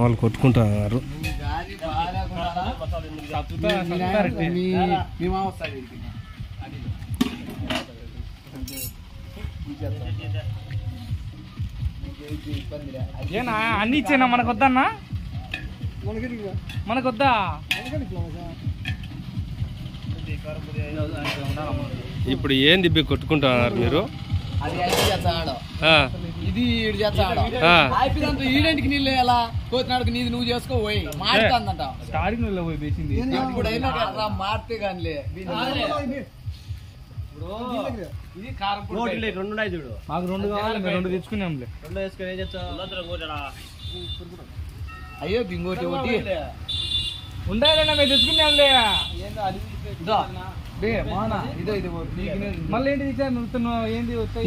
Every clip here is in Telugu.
వాళ్ళు కొట్టుకుంటున్నారు. ఏనా? అన్ని ఇచ్చేనా? మనకు వద్దన్నా మనకు వద్దా? ఇప్పుడు ఏంది ఇబ్బి కొట్టుకుంటున్నారు మీరు? ఇది ఈడు చేస్తాడు ఈడెంటికి నీళ్ళు ఎలా కోతినాడుకు నీది నువ్వు చేసుకో పోయి మాడుతుందంట స్టార్టింగ్లో పోయి వేసింది ఇప్పుడు అయినా కదా మాడితే కానిలే. ఇది కారం మాకు రెండు కావాలి మేము రెండు తెచ్చుకున్నాంలే. అయ్యో బింగోటి ఒకటి. ఉండాలన్నా మేము తెచ్చుకున్నాంలే. ఏంది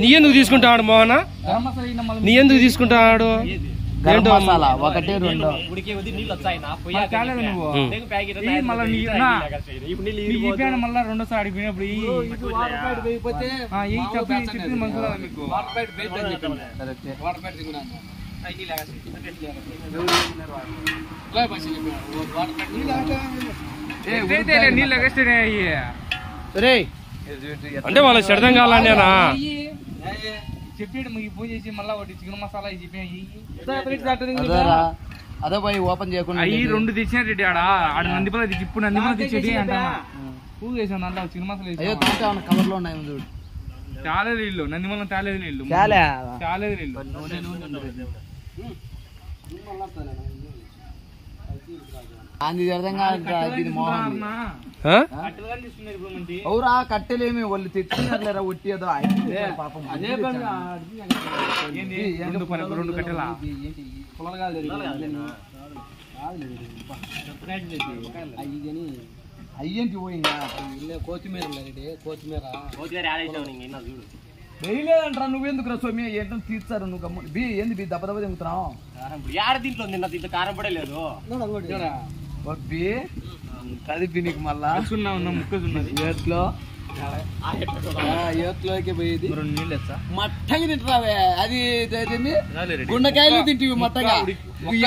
నీ ఎందుకు తీసుకుంటాడు మోహన? నీ ఎందుకు తీసుకుంటాడు? గరం ఏంటో మసాలా ఒకటి రెండు. మళ్ళీ ఎట్లయితే లే, నీళ్ళు రే అంటే వాళ్ళకి చెడదాం కావాలనేనా? చెప్పాడు మీకు ఫోన్ చేసి మళ్ళీ ఒకటి చికెన్ మసాలా అదేరా. అదే పోయి ఓపెన్ చేయకుండా అయ్యి రెండు తెచ్చినా రెడ్డి ఆడ. ఆడ నందిపల తెచ్చి ఇప్పుడు నందిపల తెచ్చేది అంటానా? పువ్వు వేసాను దాంట్లో చికెన్ మసాలా అయ్యో కవర్లో ఉన్నాయి చూడు. చాలేదు నీళ్ళు నందిమలం చాలేదు నీళ్ళు చాలేదు నీళ్ళు అంది అర్థంగా దీని మోహన్ ఆ? అవురా కట్టెలేమి వాళ్ళు తెచ్చుకున్నారులేరా ఒట్టి ఏదో అయితే పాపం. ఏంది రెండు కట్టెలా? అయ్యేంటి పోయిందా? కొత్తిమీర కొత్తిమీర. వేయలేదంటారా నువ్వెందుకు రా స్వామి? ఏంటో తీర్చారు నువ్వు గమ్ము బి ఏంది బి దెబ్బ దెబ్బ తింగుతున్నావు యాడ దీంట్లో నిన్న? దీంట్లో కారం పడలేదు బి కలిపి నీకు మళ్ళా. ఉన్నా ఉన్నది ఏట్లో ఏట్లోకి పోయేది. రెండు నీళ్ళు ఎచ్చా మట్టగా తింటున్నావే. అది రెడ్డి. గుండెకాయలు తింటివి మట్టగా.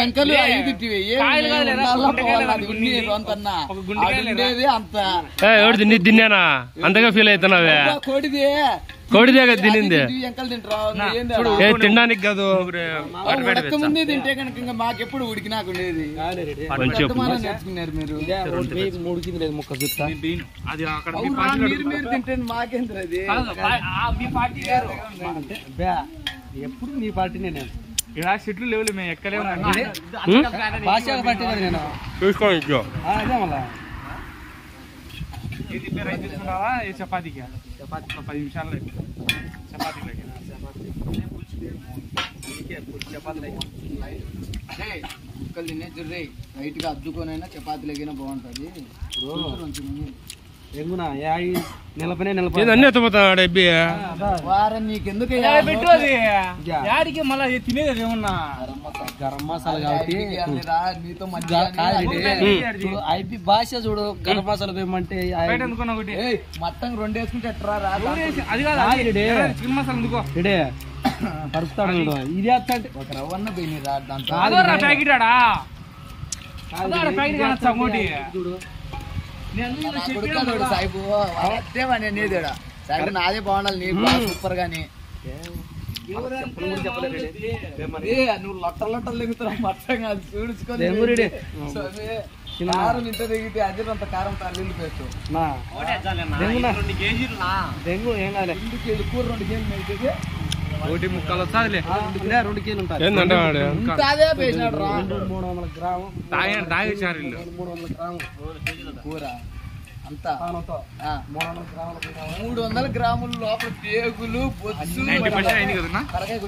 ఎంకలు అవి తింటివి. ఏం కాయలు కాదులేరా, ఉండాలా గుండెకాయలు పోవాలా? అది అనుకుని. ఉన్ని రొంతన్నా. ఒక గుండెకాయ అది లేదా? ఉండేది అంత. తిన్నానా? అంతగా ఫీల్ అవుతున్నావే. కోడిది. కోడిదే కదా తినింది? ఏ తినడానికి కాదు ఉడక తింటే కనుక ఇంకా మాకెప్పుడు ఉండేది. మంచి చెప్పు ఎంతమానం నేర్చుకున్నారు మీరు. మూడు కింద లేదు మొక్క మీరు మీరు తింటే మాకేంద్ర అది? ఆ, మీ పార్టీ గారు. ఎప్పుడు నీ పార్టీనే నేను. ఇలా చెట్లు లేవులే మేము ఎక్కలేము. అన్నీ. ఇది మీరు రైస్ తీసుకుంటావా ఏ చపాతీకి చపాతీ ఒక పది నిమిషాలు చపాతీ ఏయ్, ముక్కలు తినే జుర్రే లైట్ గా అద్దుకొనైనా చపాతీలు ఎగినా బాగుంటది అన్ని ఎత్తపోతున్నాడు అబ్బి వారం నీకెందుకు పెట్టు అది. యాడికి మళ్ళీ తినేది ఏమన్నా? గరం మసాలా. కాబట్టి నీతో చూడు ఐపి భాష చూడు గరం మసాలా ఒకటి? మట్టం రెండు వేసుకుంటే అది కాదు మసాలా ఎందుకో? ఇడే. పరుస్తాడు ఇది అంటే ఒక రవ్వన్న పోయి రా దాంట్లో. ప్యాకెట్ చూడు. సాయిబు అదే వాడిని అనేది. సాయిబు నాదే బాగుండాలి నీకు సూపర్ గాని. నువ్వు లొట్టలు లొట్టలు దిగుతున్నావు మట్టం కాదు. స్వామి, కారం ఇంత దిగితే అది అంత కారం తల్లి పెట్టు దెంగు ఏం రెండు కేజీ కూర రెండు కేజీలు ఒకటి ముక్కలు వస్తాదిలే రెండు కేజీలు ఉంటాయి. వాడు రా మూడు వందల గ్రాము. తాగే తాగేసారు వీళ్ళు మూడు వందల గ్రాములు కూర. అంతా. పానంతో ఆ, మూడు వందల గ్రాములు లోపల పేగులు బొచ్చు కరకాయ